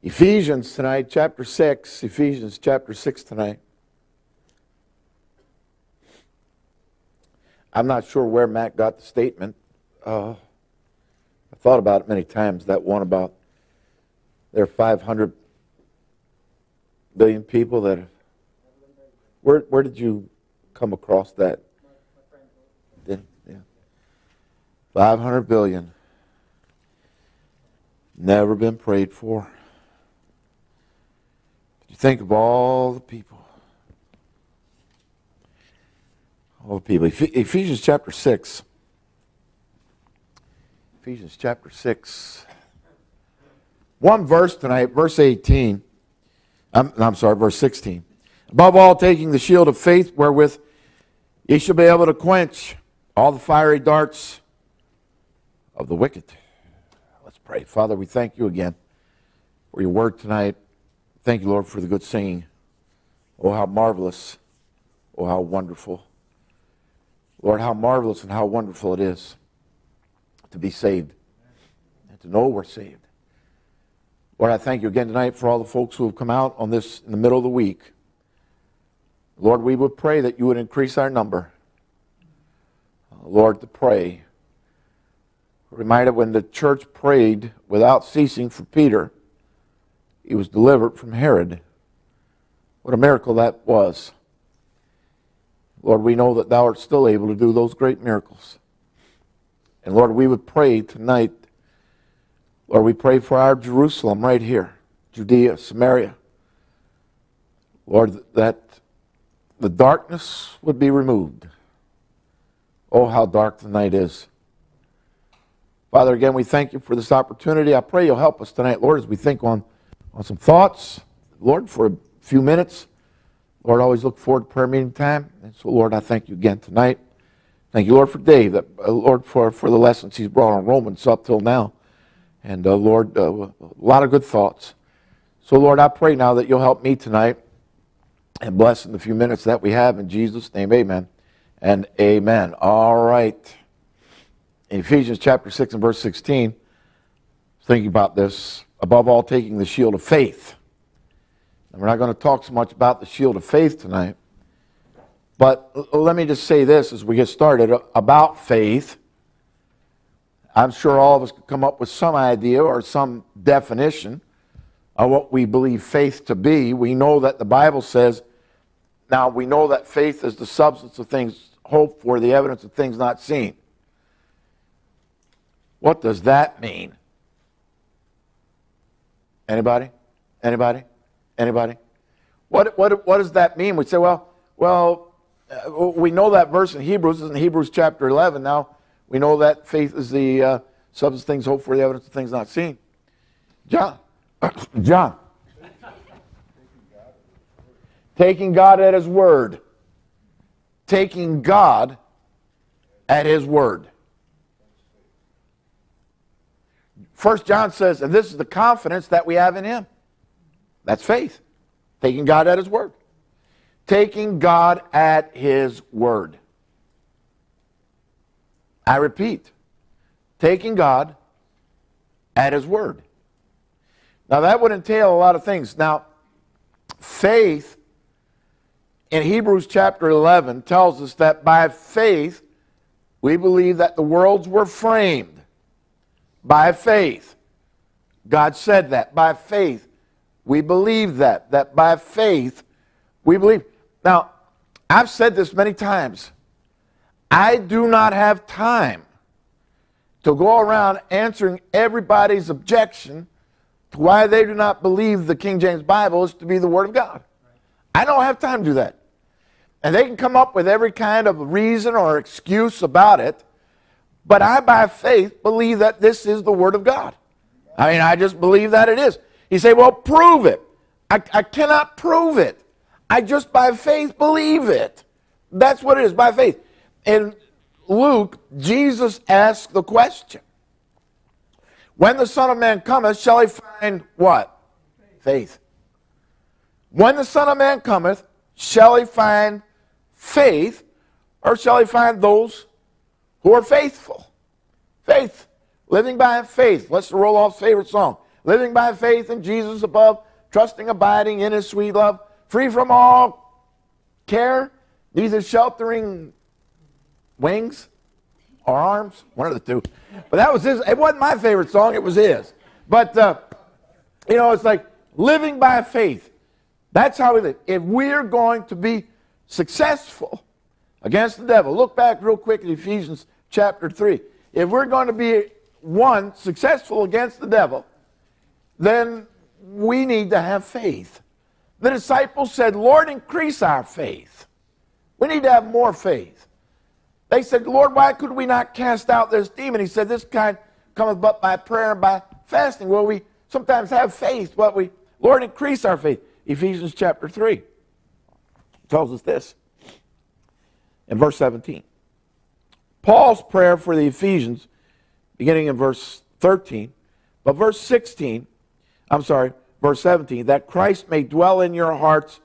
Ephesians tonight, chapter 6. Ephesians chapter 6 tonight. I'm not sure where Matt got the statement. Uh, I thought about it many times, that one about there are 500 billion people that. Where, where did you come across that? Yeah. 500 billion. Never been prayed for. You think of all the people. All the people. Ephesians chapter 6. Ephesians chapter 6. One verse tonight, verse 18. I'm, I'm sorry, verse 16. Above all, taking the shield of faith wherewith ye shall be able to quench all the fiery darts of the wicked. Let's pray. Father, we thank you again for your word tonight. Thank you, Lord, for the good singing. Oh, how marvelous. Oh, how wonderful. Lord, how marvelous and how wonderful it is to be saved and to know we're saved. Lord, I thank you again tonight for all the folks who have come out on this in the middle of the week. Lord, we would pray that you would increase our number. Uh, Lord, to pray. Reminded when the church prayed without ceasing for Peter, he was delivered from Herod. What a miracle that was. Lord, we know that thou art still able to do those great miracles. And Lord, we would pray tonight. Lord, we pray for our Jerusalem right here, Judea, Samaria. Lord, that the darkness would be removed. Oh, how dark the night is. Father, again, we thank you for this opportunity. I pray you'll help us tonight, Lord, as we think on on some thoughts, Lord, for a few minutes. Lord, I always look forward to prayer meeting time. And so, Lord, I thank you again tonight. Thank you, Lord, for Dave, that, uh, Lord, for, for the lessons he's brought on Romans up till now. And, uh, Lord, uh, a lot of good thoughts. So, Lord, I pray now that you'll help me tonight and bless in the few minutes that we have. In Jesus' name, amen and amen. All right. In Ephesians chapter 6 and verse 16, thinking about this, above all, taking the shield of faith. And we're not going to talk so much about the shield of faith tonight. But let me just say this as we get started uh, about faith. I'm sure all of us could come up with some idea or some definition of what we believe faith to be. We know that the Bible says, now we know that faith is the substance of things hoped for, the evidence of things not seen. What does that mean? Anybody? Anybody? Anybody? What, what, what does that mean? We say, well, well, uh, we know that verse in Hebrews, is in Hebrews chapter 11. Now, we know that faith is the uh, substance of things hoped for, the evidence of things not seen. John. John. Taking God at His word. Taking God at His word. First John says, and this is the confidence that we have in him. That's faith. Taking God at his word. Taking God at his word. I repeat, taking God at his word. Now that would entail a lot of things. Now, faith in Hebrews chapter 11 tells us that by faith we believe that the worlds were framed by faith. God said that. By faith. We believe that. That by faith we believe. Now, I've said this many times. I do not have time to go around answering everybody's objection to why they do not believe the King James Bible is to be the Word of God. I don't have time to do that. And they can come up with every kind of reason or excuse about it. But I, by faith, believe that this is the Word of God. I mean, I just believe that it is. He say, well, prove it. I, I cannot prove it. I just by faith believe it. That's what it is, by faith. In Luke, Jesus asked the question When the Son of Man cometh, shall he find what? Faith. When the Son of Man cometh, shall he find faith, or shall he find those who are faithful. Faith. Living by faith. Lester Roloff's favorite song. living by faith in Jesus above, trusting, abiding in his sweet love, free from all care, neither sheltering wings or arms, one of the two. But that was his, it wasn't my favorite song, it was his. But, uh, you know, it's like living by faith. That's how we live. If we're going to be successful against the devil, look back real quick at Ephesians chapter 3. If we're going to be, one, successful against the devil, then we need to have faith. The disciples said, Lord, increase our faith. We need to have more faith. They said, Lord, why could we not cast out this demon? He said, This kind cometh but by prayer and by fasting. Well, we sometimes have faith, but we, Lord, increase our faith. Ephesians chapter 3 tells us this in verse 17. Paul's prayer for the Ephesians, beginning in verse 13, but verse 16, I'm sorry, verse 17, that Christ may dwell in your hearts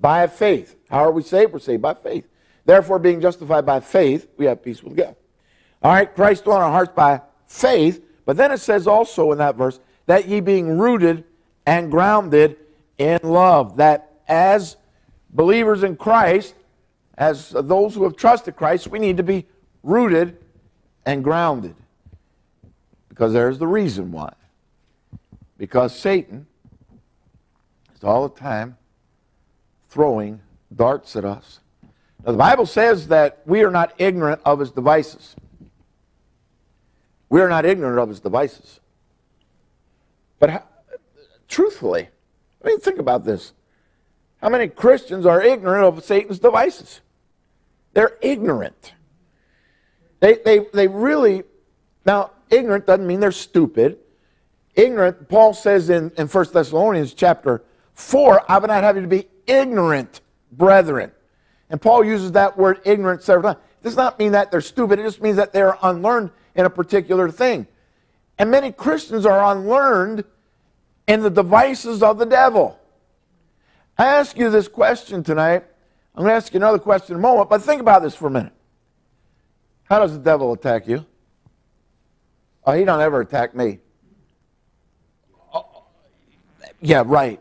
by faith. How are we saved? We're saved by faith. Therefore, being justified by faith, we have peace with God. All right, Christ dwell in our hearts by faith. But then it says also in that verse, that ye being rooted and grounded in love. That as believers in Christ, as those who have trusted Christ, we need to be rooted and grounded. Because there's the reason why. Because Satan is all the time throwing darts at us. Now, the Bible says that we are not ignorant of his devices. We are not ignorant of his devices. But truthfully, I mean, think about this. How many Christians are ignorant of Satan's devices? They're ignorant. They, they, they really, now, ignorant doesn't mean they're stupid. Ignorant, Paul says in, in 1 Thessalonians chapter 4, I would not have you to be ignorant, brethren. And Paul uses that word ignorant several times. It does not mean that they're stupid, it just means that they're unlearned in a particular thing. And many Christians are unlearned in the devices of the devil. I ask you this question tonight. I'm going to ask you another question in a moment, but think about this for a minute. How does the devil attack you? Oh, he don't ever attack me. Oh, yeah, right.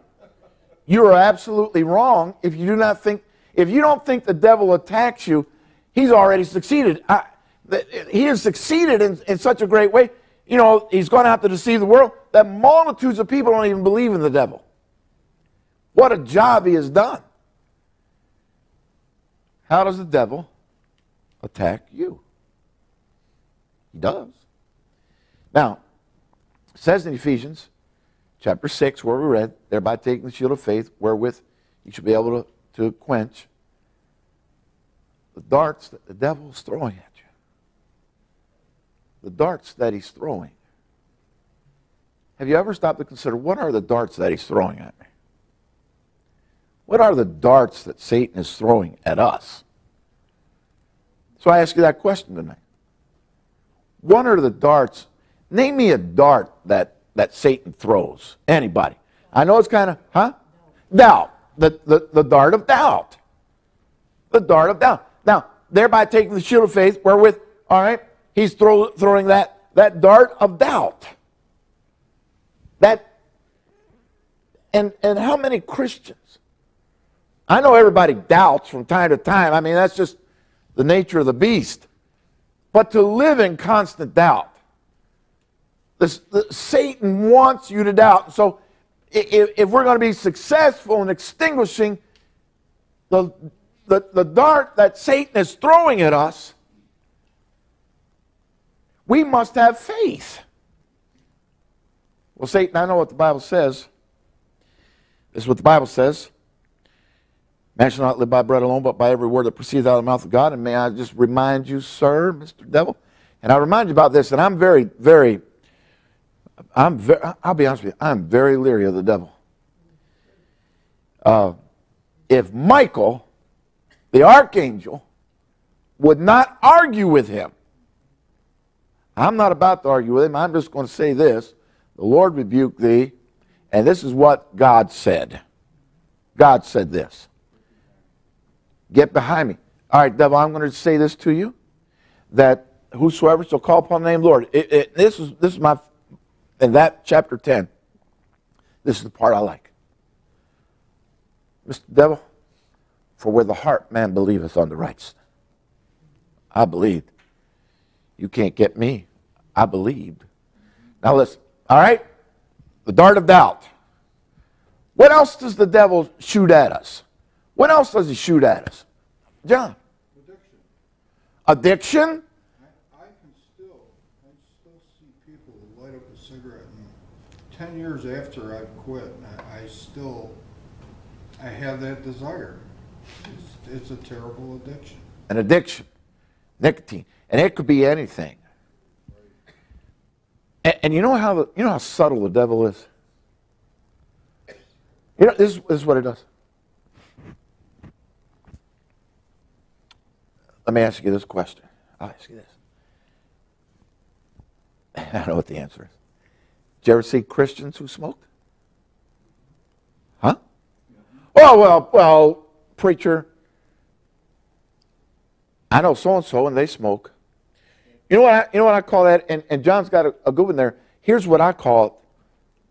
You are absolutely wrong if you do not think, if you don't think the devil attacks you, he's already succeeded. I, he has succeeded in, in such a great way. You know, he's gone out to deceive the world that multitudes of people don't even believe in the devil. What a job he has done. How does the devil attack you? He does. Now, it says in Ephesians chapter 6, where we read, thereby taking the shield of faith, wherewith you should be able to, to quench the darts that the devil is throwing at you the darts that he's throwing. Have you ever stopped to consider what are the darts that he's throwing at me? What are the darts that Satan is throwing at us? So I ask you that question tonight. What are the darts? Name me a dart that, that Satan throws. Anybody. I know it's kind of, huh? Doubt. The, the, the dart of doubt. The dart of doubt. Now, thereby taking the shield of faith, wherewith, all right, he's throw, throwing that, that dart of doubt. That, and, and how many Christians? I know everybody doubts from time to time. I mean, that's just the nature of the beast. But to live in constant doubt, this, the, Satan wants you to doubt. So if, if we're going to be successful in extinguishing the, the, the dart that Satan is throwing at us, we must have faith. Well, Satan, I know what the Bible says. This is what the Bible says. Man shall not live by bread alone, but by every word that proceeds out of the mouth of God. And may I just remind you, sir, Mr. Devil, and I remind you about this, and I'm very, very, I'm very, I'll be honest with you, I'm very leery of the devil. Uh, if Michael, the archangel, would not argue with him, I'm not about to argue with him. I'm just going to say this The Lord rebuke thee. And this is what God said. God said this Get behind me. All right, devil, I'm going to say this to you that whosoever shall call upon the name of the Lord. It, it, this, is, this is my in that chapter 10, this is the part I like. Mr. Devil, for where the heart man believeth unto righteousness. I believed. You can't get me. I believed. Now listen, all right? The dart of doubt. What else does the devil shoot at us? What else does he shoot at us? John. Addiction. Addiction? I, I can still, I still see people light up a cigarette and ten years after I've quit, I, I still, I have that desire. It's, it's a terrible addiction. An addiction. Nicotine. And it could be anything. And, and you know how the, you know how subtle the devil is? You know, this, is- this is what it does. Let me ask you this question. I'll ask you this. I don't know what the answer is. Did you ever see Christians who smoked? Huh? Well, well, well, preacher. I know so and so, and they smoke. You know what? I, you know what I call that? And, and John's got a, a good one there. Here's what I call it: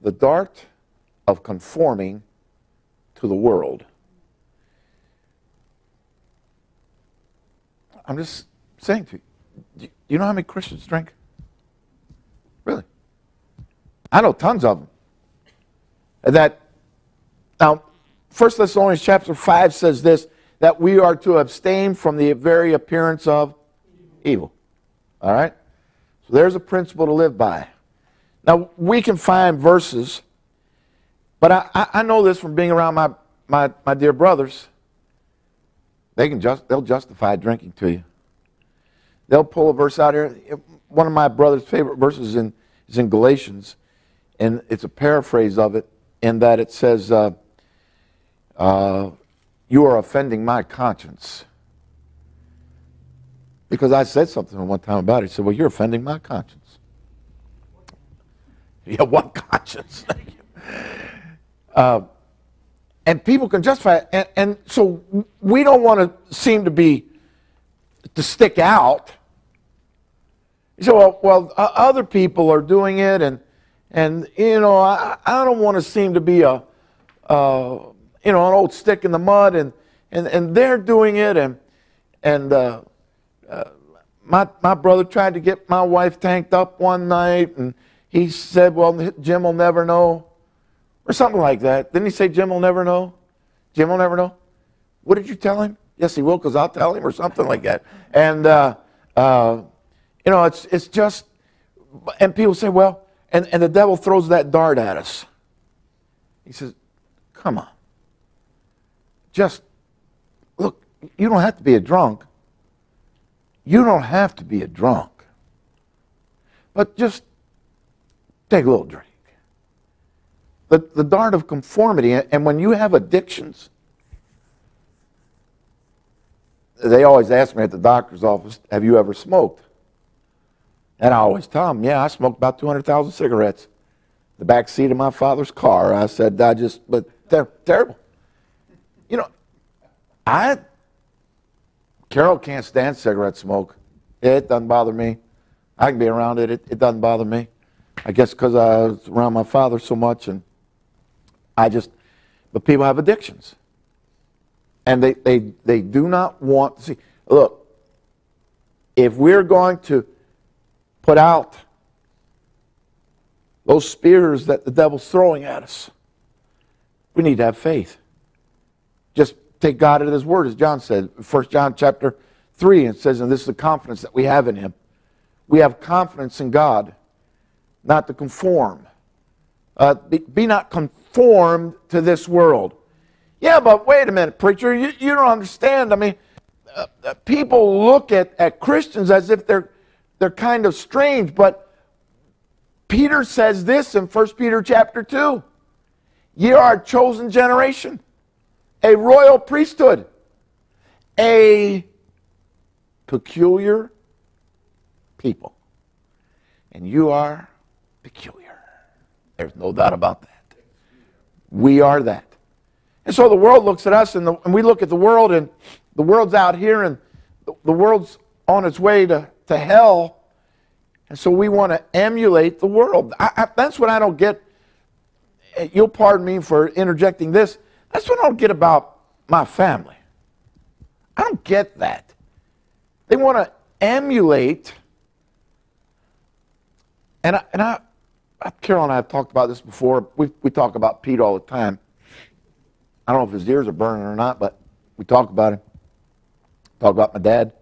the dart of conforming to the world. I'm just saying to you. Do you know how many Christians drink? Really? I know tons of them. That now, 1 Thessalonians chapter 5 says this that we are to abstain from the very appearance of evil. All right? So there's a principle to live by. Now, we can find verses, but I, I, I know this from being around my, my, my dear brothers. They can just, they'll justify drinking to you. They'll pull a verse out here. One of my brother's favorite verses in, is in Galatians, and it's a paraphrase of it, in that it says, uh, uh, You are offending my conscience. Because I said something one time about it. He said, Well, you're offending my conscience. Yeah, what conscience? Thank you. Uh, and people can justify it. And, and so we don't want to seem to be, to stick out. You say, well, well other people are doing it, and, and you know, I, I don't want to seem to be a, uh, you know, an old stick in the mud, and, and, and they're doing it, and, and uh, uh, my, my brother tried to get my wife tanked up one night, and he said, well, Jim will never know, or something like that. Didn't he say Jim will never know? Jim will never know? What did you tell him? Yes, he will, because I'll tell him, or something like that. And, uh, uh, you know, it's, it's just, and people say, well, and, and the devil throws that dart at us. He says, come on. Just, look, you don't have to be a drunk. You don't have to be a drunk. But just take a little drink. The, the dart of conformity, and when you have addictions, they always ask me at the doctor's office, have you ever smoked? And I always tell them, yeah, I smoked about 200,000 cigarettes. The back seat of my father's car. I said, I just, but they're terrible. You know, I, Carol can't stand cigarette smoke. It doesn't bother me. I can be around it. It, it doesn't bother me. I guess because I was around my father so much and I just, but people have addictions. And they, they, they do not want to see. Look, if we're going to put out those spears that the devil's throwing at us, we need to have faith. Just take God at his word, as John said. 1 John chapter 3, it says, and this is the confidence that we have in him. We have confidence in God, not to conform. Uh, be, be not conformed to this world. Yeah, but wait a minute, preacher, you, you don't understand. I mean, uh, uh, people look at, at Christians as if they're, they're kind of strange, but Peter says this in 1 Peter chapter 2. Ye are a chosen generation, a royal priesthood, a peculiar people. And you are peculiar. There's no doubt about that. We are that. And so the world looks at us, and, the, and we look at the world, and the world's out here, and the, the world's on its way to, to hell. And so we want to emulate the world. I, I, that's what I don't get. Eh, you'll pardon me for interjecting this. That's what I don't get about my family. I don't get that. They want to emulate. And I, and I, Carol and I have talked about this before. We, we talk about Pete all the time. I don't know if his ears are burning or not, but we talk about him. Talk about my dad.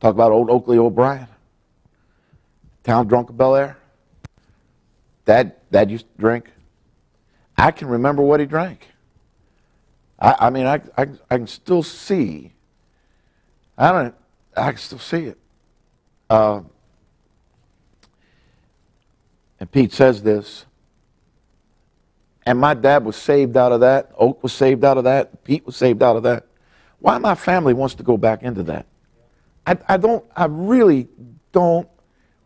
Talk about old Oakley O'Brien. Town drunk of Bel Air. Dad, Dad used to drink. I can remember what he drank. I, I mean, I, I, I can still see. I don't. I can still see it. Uh, and Pete says this. And my dad was saved out of that. Oak was saved out of that. Pete was saved out of that. Why my family wants to go back into that? I, I don't. I really don't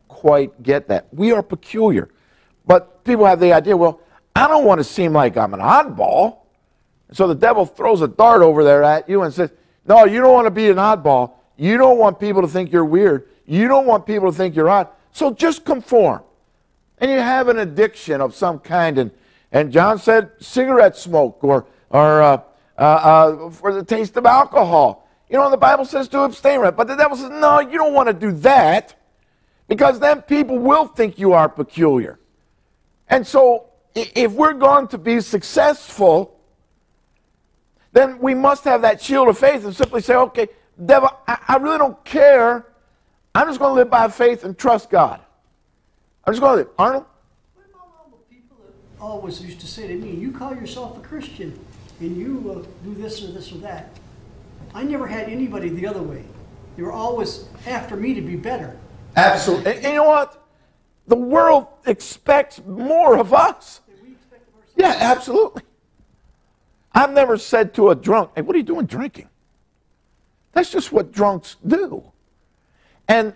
quite get that. We are peculiar. But people have the idea, well, I don't want to seem like I'm an oddball. So the devil throws a dart over there at you and says, No, you don't want to be an oddball. You don't want people to think you're weird. You don't want people to think you're odd. So just conform. And you have an addiction of some kind. And, and John said cigarette smoke or, or uh, uh, uh, for the taste of alcohol. You know, the Bible says to abstain from it. But the devil says, No, you don't want to do that. Because then people will think you are peculiar. And so, if we're going to be successful, then we must have that shield of faith and simply say, okay, devil, I, I really don't care. I'm just going to live by faith and trust God. I'm just going to live. Arnold? What about all the people that always used to say to me, you call yourself a Christian and you uh, do this or this or that? I never had anybody the other way. They were always after me to be better. Absolutely. And, and you know what? The world expects more of us. Yeah, absolutely. I've never said to a drunk, hey, what are you doing drinking? That's just what drunks do. And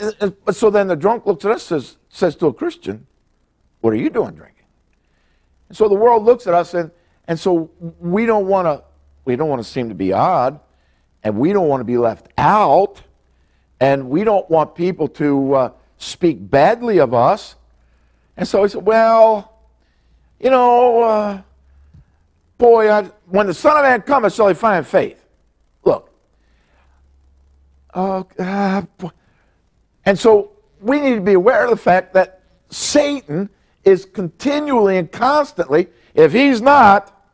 uh, uh, so then the drunk looks at us and says says to a Christian, what are you doing drinking? And so the world looks at us and and so we don't want to we don't want to seem to be odd and we don't want to be left out and we don't want people to uh, speak badly of us. And so he said, Well, you know, uh, boy, I, when the Son of Man cometh, shall he find faith? Look. Uh, and so we need to be aware of the fact that Satan is continually and constantly, if he's not,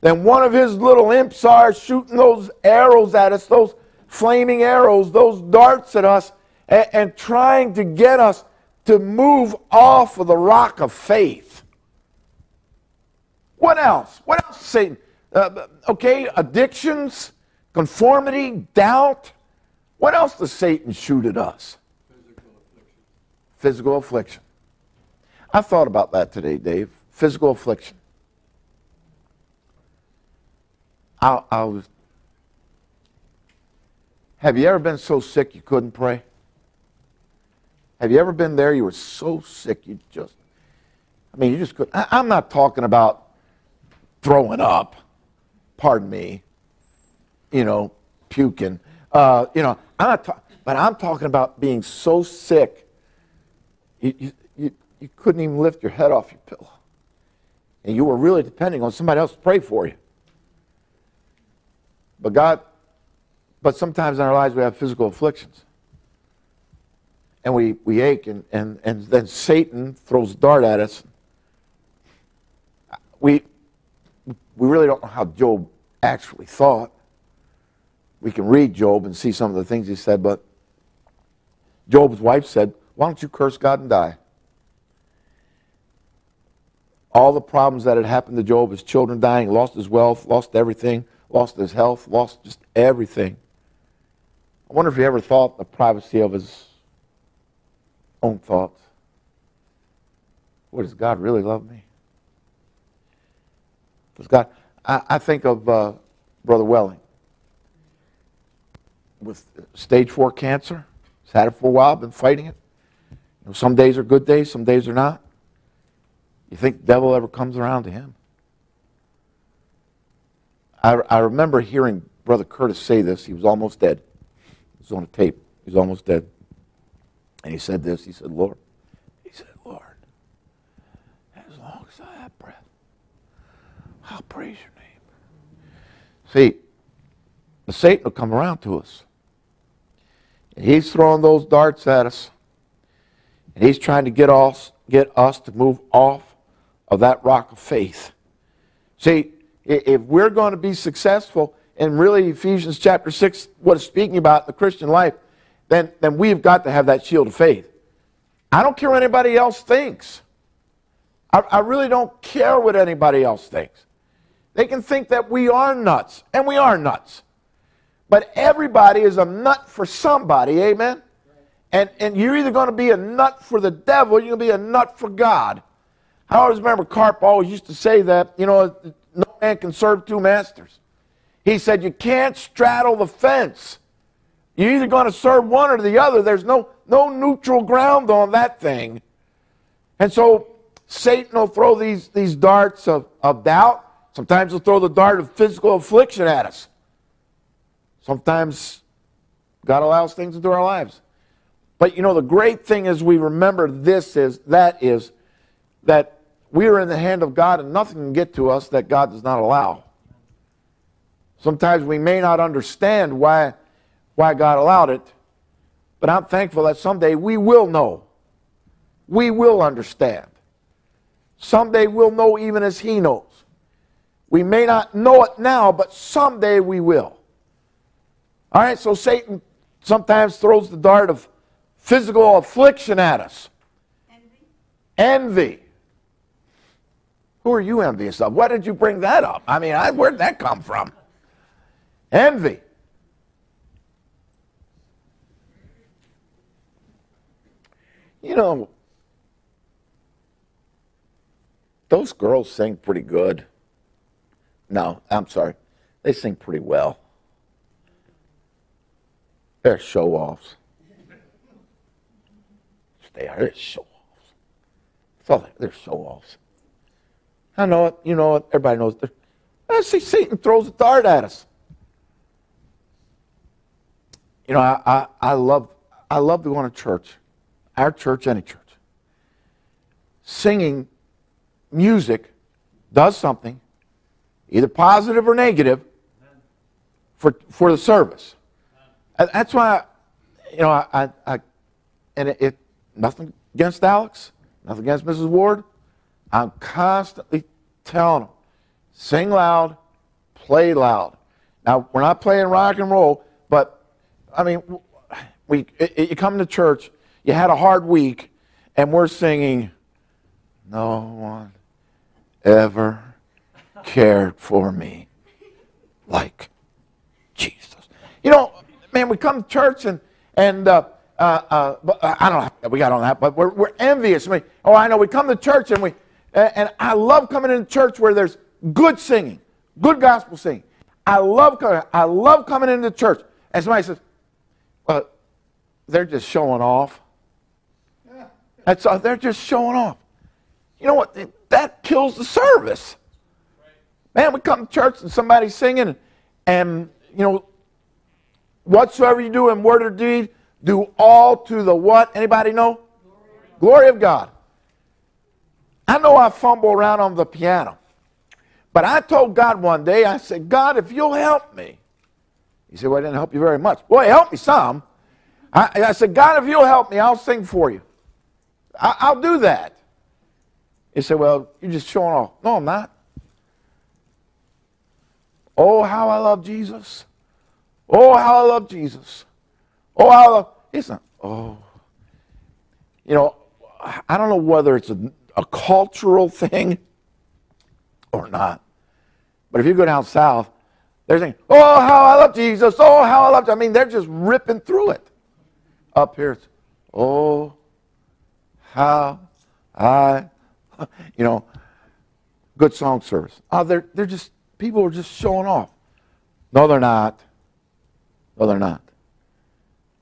then one of his little imps are shooting those arrows at us, those flaming arrows, those darts at us, and, and trying to get us to move off of the rock of faith. What else? What else, Satan? Uh, okay, addictions, conformity, doubt. What else does Satan shoot at us? Physical affliction. I thought about that today, Dave. Physical affliction. I, I was have you ever been so sick you couldn't pray? Have you ever been there? You were so sick you just, I mean, you just couldn't. I, am not talking about throwing up, pardon me, you know, puking. Uh, you know, I'm not ta- but I'm talking about being so sick you, you, you, couldn't even lift your head off your pillow. And you were really depending on somebody else to pray for you. But God but sometimes in our lives we have physical afflictions. And we, we ache, and, and, and then Satan throws dart at us. We, we really don't know how Job actually thought. We can read Job and see some of the things he said, but Job's wife said, Why don't you curse God and die? All the problems that had happened to Job, his children dying, lost his wealth, lost everything, lost his health, lost just everything. I wonder if he ever thought the privacy of his own thoughts. What does God really love me? Does God? I, I think of uh, Brother Welling with stage four cancer. He's had it for a while, been fighting it. You know, some days are good days, some days are not. You think the devil ever comes around to him? I, I remember hearing Brother Curtis say this. He was almost dead. He's on a tape. He's almost dead. And he said this, he said, Lord, he said, Lord, as long as I have breath, I'll praise your name. See, the Satan will come around to us. And he's throwing those darts at us. And he's trying to get us, get us to move off of that rock of faith. See, if we're going to be successful, and really Ephesians chapter 6, what it's speaking about the Christian life, then, then we've got to have that shield of faith. I don't care what anybody else thinks. I, I really don't care what anybody else thinks. They can think that we are nuts, and we are nuts. But everybody is a nut for somebody, amen? And, and you're either going to be a nut for the devil or you're going to be a nut for God. I always remember Carp always used to say that, you know, no man can serve two masters. He said, you can't straddle the fence. You're either going to serve one or the other. There's no, no neutral ground on that thing. And so Satan will throw these, these darts of, of doubt. Sometimes he'll throw the dart of physical affliction at us. Sometimes God allows things into our lives. But you know, the great thing is we remember this is that is that we are in the hand of God and nothing can get to us that God does not allow. Sometimes we may not understand why, why God allowed it, but I'm thankful that someday we will know. We will understand. Someday we'll know even as He knows. We may not know it now, but someday we will. All right, so Satan sometimes throws the dart of physical affliction at us. Envy. Envy. Who are you envious of? Why did you bring that up? I mean, I, where'd that come from? Envy. You know, those girls sing pretty good. No, I'm sorry. They sing pretty well. They're show offs. They are. They're show offs. That's all they're, they're show offs. I know it. You know it. Everybody knows it. I see Satan throws a dart at us. You know, I, I, I love I love going to church, our church, any church. Singing music does something, either positive or negative, for, for the service. That's why, you know, I, I and it, nothing against Alex, nothing against Mrs. Ward. I'm constantly telling them, sing loud, play loud. Now, we're not playing rock and roll, but, I mean, we, it, you come to church, you had a hard week, and we're singing, No one ever cared for me like Jesus. You know, man, we come to church and, and uh, uh, uh, uh I don't know, we got on that, but we're, we're envious. Mean, oh, I know, we come to church and we, and I love coming into church where there's good singing, good gospel singing. I love coming, I love coming into church. And somebody says, well, they're just showing off. That's all, they're just showing off. You know what? That kills the service. Man, we come to church and somebody's singing, and, you know, whatsoever you do in word or deed, do all to the what? Anybody know? Glory, of God. I know I fumble around on the piano, but I told God one day, I said, God, if you'll help me. He said, Well, I didn't help you very much. Boy, help me some. I, I said, God, if you'll help me, I'll sing for you. I, I'll do that. He said, Well, you're just showing off. No, I'm not. Oh, how I love Jesus. Oh, how I love Jesus. Oh, how I love. It's not. Oh. You know, I don't know whether it's a, a cultural thing or not. But if you go down south, they're saying, Oh, how I love Jesus. Oh, how I love. I mean, they're just ripping through it. Up here, it's, Oh, how I, you know, good song service. Oh, they're, they're just, people are just showing off. No, they're not. No, they're not.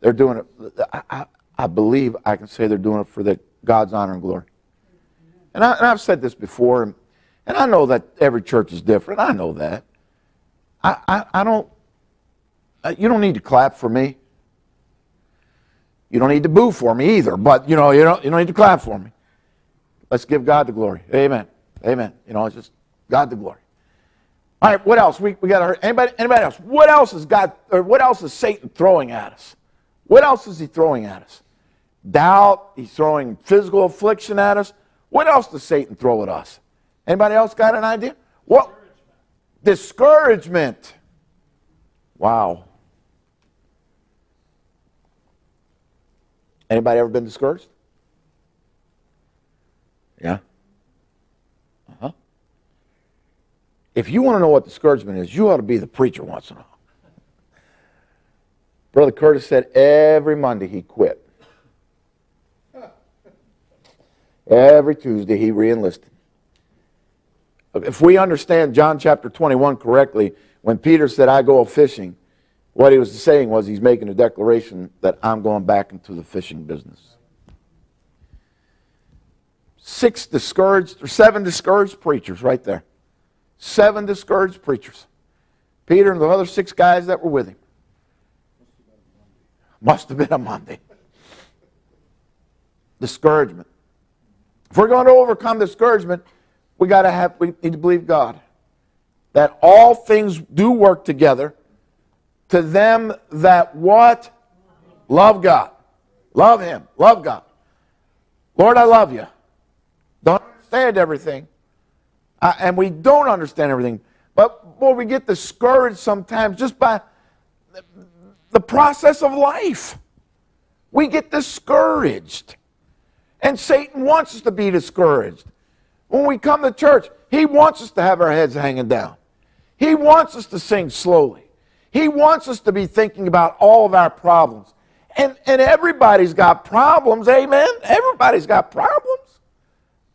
They're doing it. I, I, I believe I can say they're doing it for the God's honor and glory. And, I, have said this before, and, and, I know that every church is different. I know that. I, I, I don't, uh, you don't need to clap for me. You don't need to boo for me either, but you know, you don't, you don't need to clap for me. Let's give God the glory. Amen. Amen. You know, it's just God the glory. All right, what else? We, we got our, anybody anybody else? What else is God or what else is Satan throwing at us? What else is he throwing at us? Doubt, he's throwing physical affliction at us. What else does Satan throw at us? Anybody else got an idea? What? Discouragement. Wow. Anybody ever been discouraged? Yeah. Uh-huh. If you want to know what discouragement is, you ought to be the preacher once in a while. Brother Curtis said every Monday he quit. Every Tuesday he reenlisted. If we understand John chapter 21 correctly, when Peter said, I go fishing, what he was saying was he's making a declaration that I'm going back into the fishing business. Six discouraged, or seven discouraged preachers right there. Seven discouraged preachers. Peter and the other six guys that were with him. Must have been a Monday. Discouragement. If we're going to overcome discouragement, we got to have, we need to believe God. That all things do work together to them that what? Love God. Love Him. Love God. Lord, I love you. Don't understand everything. Uh, and we don't understand everything. But boy, we get discouraged sometimes just by the process of life. We get discouraged. And Satan wants us to be discouraged. When we come to church, he wants us to have our heads hanging down. He wants us to sing slowly. He wants us to be thinking about all of our problems. And, and everybody's got problems, amen? Everybody's got problems.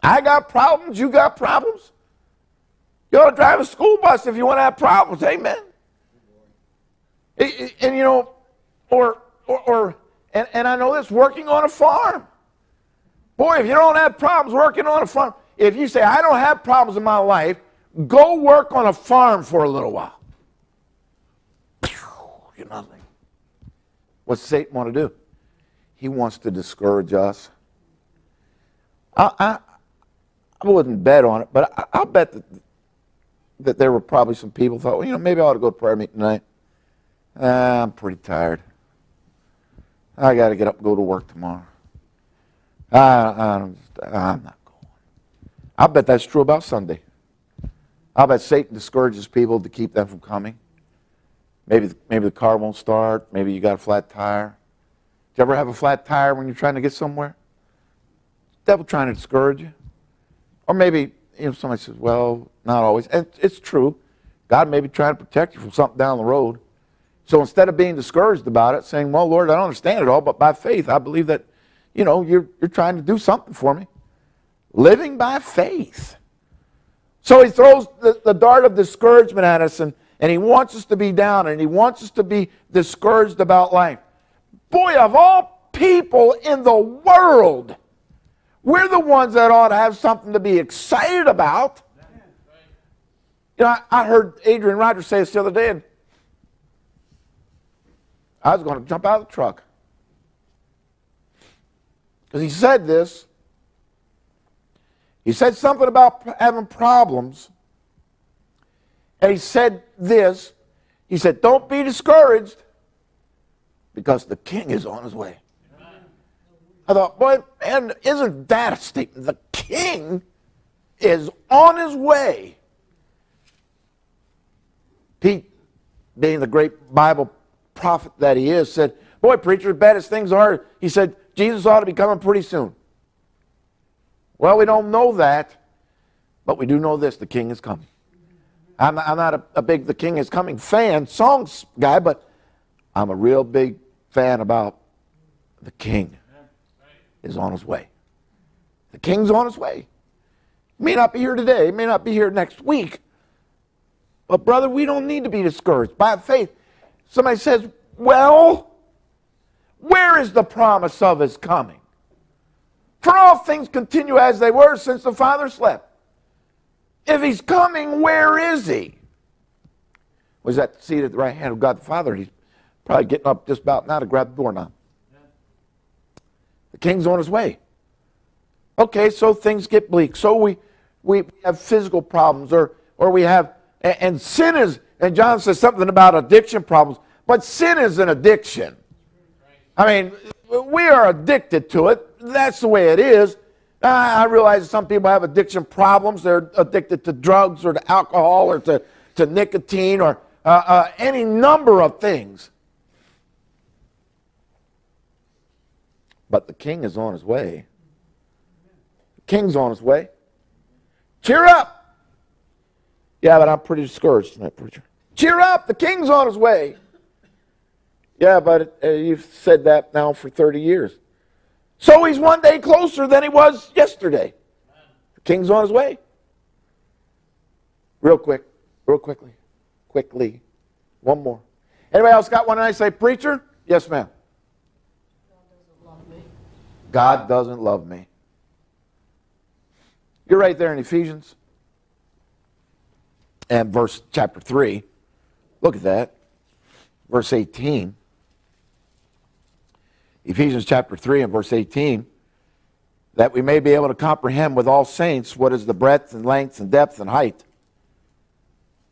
I got problems, you got problems. You ought to drive a school bus if you want to have problems, amen? And, and you know, or, or, or and, and I know this, working on a farm. Boy, if you don't have problems working on a farm, if you say, I don't have problems in my life, go work on a farm for a little while. You're nothing. What's Satan want to do? He wants to discourage us. I, I, I wouldn't bet on it, but I, I'll bet that, that there were probably some people thought, well, you know, maybe I ought to go to prayer meeting tonight. Uh, I'm pretty tired. I got to get up and go to work tomorrow. I, I, I'm not going. I bet that's true about Sunday. I bet Satan discourages people to keep them from coming. Maybe, maybe the car won't start. Maybe you got a flat tire. Do you ever have a flat tire when you're trying to get somewhere? Devil trying to discourage you. Or maybe you know somebody says, "Well, not always," and it's true. God may be trying to protect you from something down the road. So instead of being discouraged about it, saying, Well, Lord, I don't understand it all, but by faith, I believe that, you know, you're, you're trying to do something for me. Living by faith. So he throws the, the dart of discouragement at us, and, and he wants us to be down, and he wants us to be discouraged about life. Boy, of all people in the world, we're the ones that ought to have something to be excited about. You know, I, I heard Adrian Rogers say this the other day, and I was going to jump out of the truck. Because he said this. He said something about having problems. And he said this. He said, Don't be discouraged because the king is on his way. I thought, boy, and isn't that a statement? The king is on his way. Pete, being the great Bible prophet that he is, said, Boy, preacher, bad as things are, he said, Jesus ought to be coming pretty soon. Well, we don't know that, but we do know this the king is coming. I'm, I'm not a, a big the king is coming fan, songs guy, but I'm a real big fan about the king is on his way. The king's on his way. He may not be here today, he may not be here next week. But, brother, we don't need to be discouraged. By faith, Somebody says, Well, where is the promise of his coming? For all things continue as they were since the Father slept. If he's coming, where is he? Was that seat at the right hand of God the Father? He's probably getting up just about now to grab the doorknob. The king's on his way. Okay, so things get bleak. So we, we have physical problems, or, or we have, and, and sin is, and John says something about addiction problems, but sin is an addiction. I mean, we are addicted to it. That's the way it is. I realize some people have addiction problems. They're addicted to drugs or to alcohol or to, to nicotine or uh, uh, any number of things. But the king is on his way. The king's on his way. Cheer up. Yeah, but I'm pretty discouraged tonight, preacher. Cheer up. The king's on his way. Yeah, but uh, you've said that now for 30 years. So he's one day closer than he was yesterday. The king's on his way. Real quick, real quickly, quickly. One more. Anybody else got one? And I say, preacher? Yes, ma'am. God doesn't love me. You're right there in Ephesians and verse chapter 3. Look at that. Verse 18. Ephesians chapter 3 and verse 18, that we may be able to comprehend with all saints what is the breadth and length and depth and height.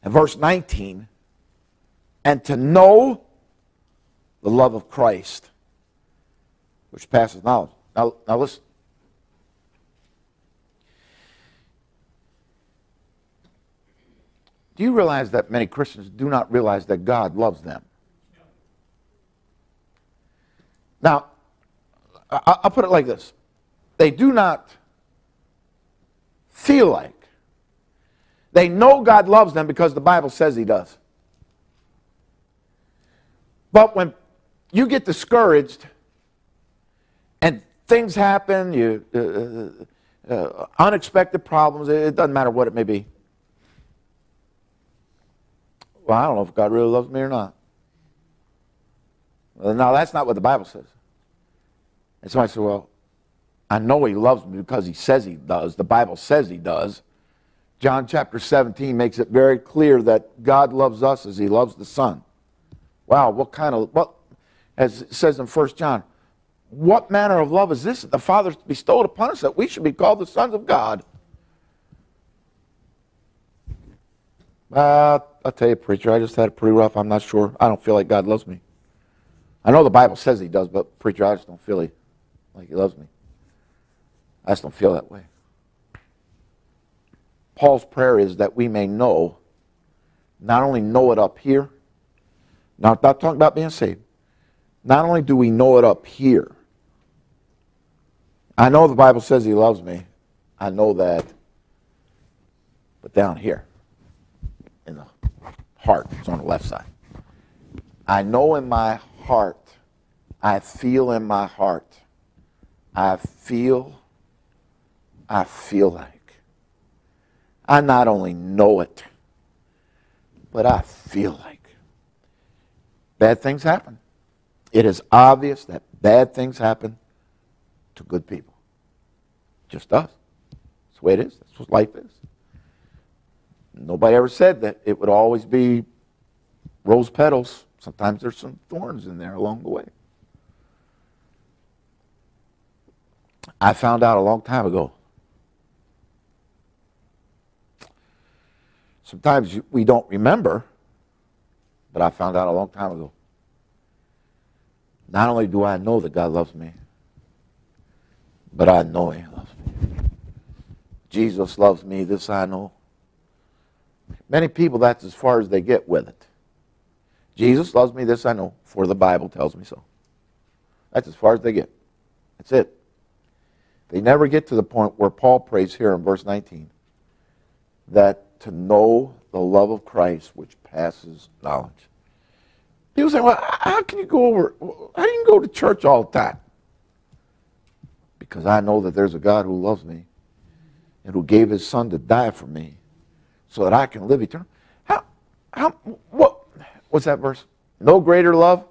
And verse 19, and to know the love of Christ, which passes knowledge. Now, now listen. Do you realize that many Christians do not realize that God loves them? Now, I'll put it like this they do not feel like. They know God loves them because the Bible says He does. But when you get discouraged and things happen, you uh, uh, uh unexpected problems, it doesn't matter what it may be. Well, I don't know if God really loves me or not. Now, that's not what the Bible says. And so I said, Well, I know he loves me because he says he does. The Bible says he does. John chapter 17 makes it very clear that God loves us as he loves the Son. Wow, what kind of, what, as it says in 1 John, what manner of love is this that the Father bestowed upon us that we should be called the sons of God? Uh, I'll tell you, preacher, I just had it pretty rough. I'm not sure. I don't feel like God loves me. I know the Bible says he does, but preacher, I just don't feel he like he loves me. I just don't feel that way. Paul's prayer is that we may know, not only know it up here, not, not talking about being saved, not only do we know it up here, I know the Bible says he loves me. I know that. But down here, heart, it's on the left side. I know in my heart, I feel in my heart I feel, I feel like. I not only know it, but I feel like. Bad things happen. It is obvious that bad things happen to good people. Just us. That's the way it is. That's what life is. Nobody ever said that it would always be rose petals. Sometimes there's some thorns in there along the way. I found out a long time ago. Sometimes we don't remember, but I found out a long time ago. Not only do I know that God loves me, but I know He loves me. Jesus loves me, this I know. Many people, that's as far as they get with it. Jesus loves me, this I know, for the Bible tells me so. That's as far as they get. That's it. They never get to the point where Paul prays here in verse 19 that to know the love of Christ which passes knowledge. People say, well, how can you go over, how do you go to church all the time? Because I know that there's a God who loves me and who gave his son to die for me so that I can live eternal. How, how, what, what's that verse? No greater love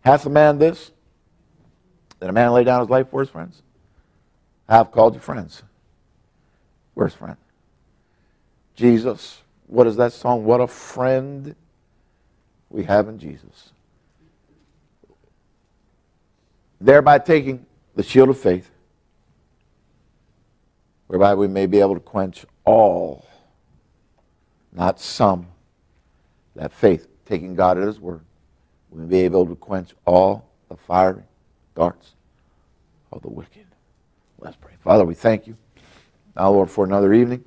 hath a man this than a man lay down his life for his friends. I've called you friends. Where's friend? Jesus. What is that song? What a friend we have in Jesus. Thereby taking the shield of faith, whereby we may be able to quench all, not some, that faith, taking God at His word, may be able to quench all the fiery darts of the wicked. Let's pray. Father, we thank you now, Lord, for another evening.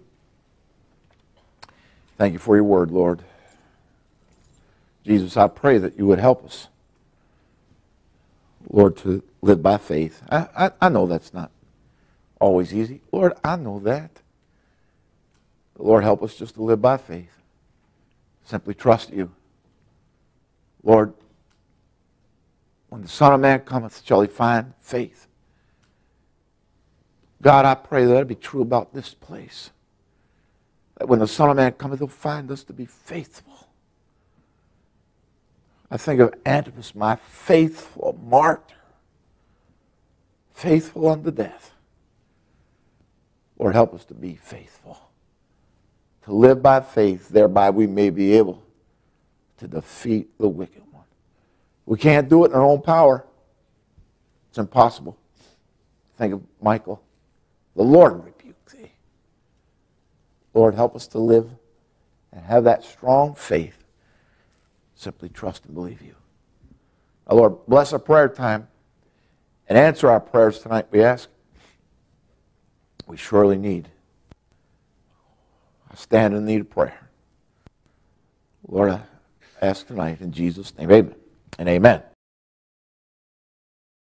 Thank you for your word, Lord. Jesus, I pray that you would help us, Lord, to live by faith. I, I, I know that's not always easy. Lord, I know that. Lord, help us just to live by faith. Simply trust you. Lord, when the Son of Man cometh, shall he find faith? God, I pray that it be true about this place. That when the Son of Man cometh, he'll find us to be faithful. I think of Antipas, my faithful martyr, faithful unto death. Lord, help us to be faithful, to live by faith, thereby we may be able to defeat the wicked one. We can't do it in our own power. It's impossible. Think of Michael. The Lord rebuke thee. Lord, help us to live and have that strong faith. Simply trust and believe you. Now, Lord, bless our prayer time and answer our prayers tonight, we ask. We surely need. Stand in need of prayer. Lord, I ask tonight in Jesus' name, amen and amen.